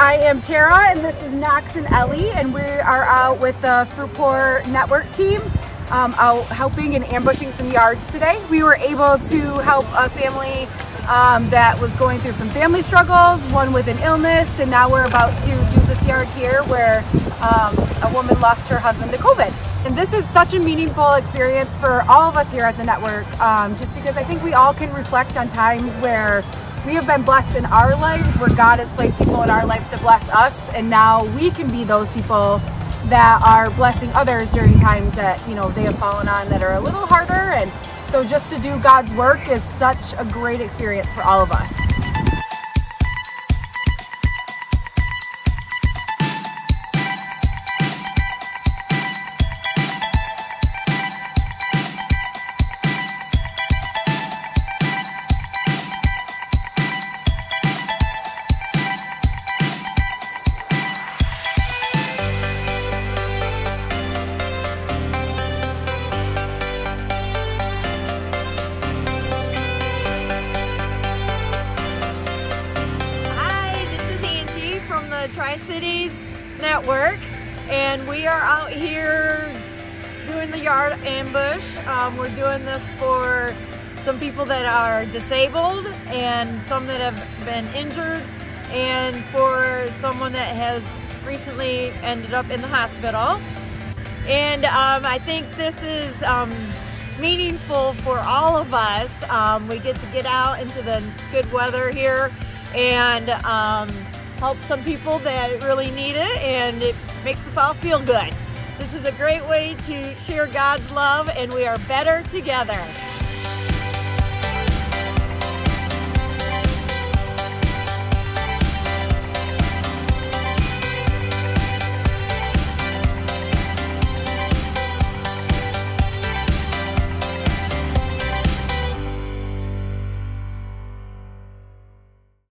I am Tara and this is Knox and Ellie and we are out with the Fruitport Network team um, out helping and ambushing some yards today. We were able to help a family um, that was going through some family struggles, one with an illness, and now we're about to do this yard here where um, a woman lost her husband to COVID. And this is such a meaningful experience for all of us here at the network, um, just because I think we all can reflect on times where we have been blessed in our lives, where God has placed people in our lives to bless us, and now we can be those people that are blessing others during times that you know they have fallen on that are a little harder and so just to do God's work is such a great experience for all of us. Tri-Cities Network and we are out here doing the yard ambush. Um, we're doing this for some people that are disabled and some that have been injured and for someone that has recently ended up in the hospital. And um, I think this is um, meaningful for all of us. Um, we get to get out into the good weather here and um, help some people that really need it and it makes us all feel good. This is a great way to share God's love and we are better together.